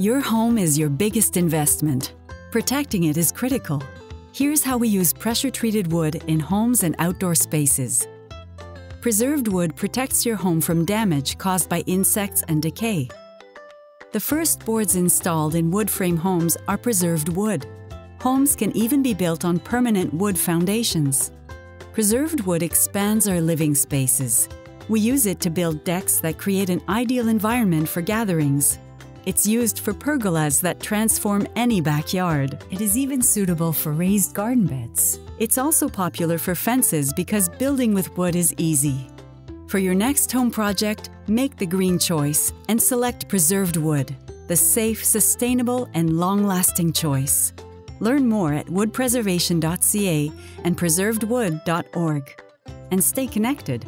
Your home is your biggest investment. Protecting it is critical. Here's how we use pressure treated wood in homes and outdoor spaces. Preserved wood protects your home from damage caused by insects and decay. The first boards installed in wood frame homes are preserved wood. Homes can even be built on permanent wood foundations. Preserved wood expands our living spaces. We use it to build decks that create an ideal environment for gatherings. It's used for pergolas that transform any backyard. It is even suitable for raised garden beds. It's also popular for fences because building with wood is easy. For your next home project, make the green choice and select preserved wood, the safe, sustainable, and long lasting choice. Learn more at woodpreservation.ca and preservedwood.org. And stay connected.